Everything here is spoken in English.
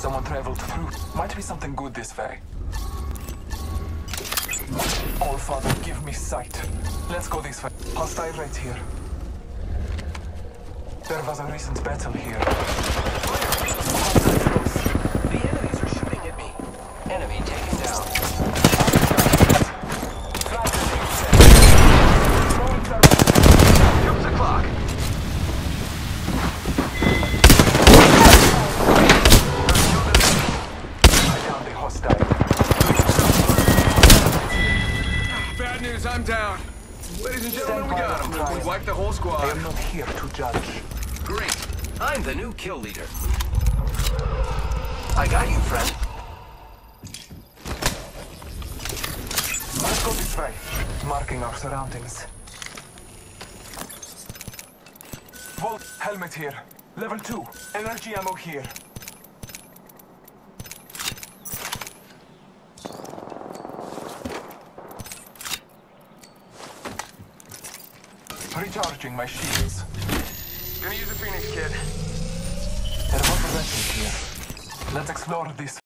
Someone traveled through. Might be something good this way. All Father, give me sight. Let's go this way. Hostile right here. There was a recent battle here. Bad news, I'm down. Ladies and gentlemen, we got him. Brian. We wiped the whole squad. I squad. am not here to judge. Great. I'm the new kill leader. I got you, friend. Let's go this way. Marking our surroundings. Volt, helmet here. Level 2. Energy ammo here. Recharging my shields. Gonna use a Phoenix kit. There was a vessel here. Let's explore this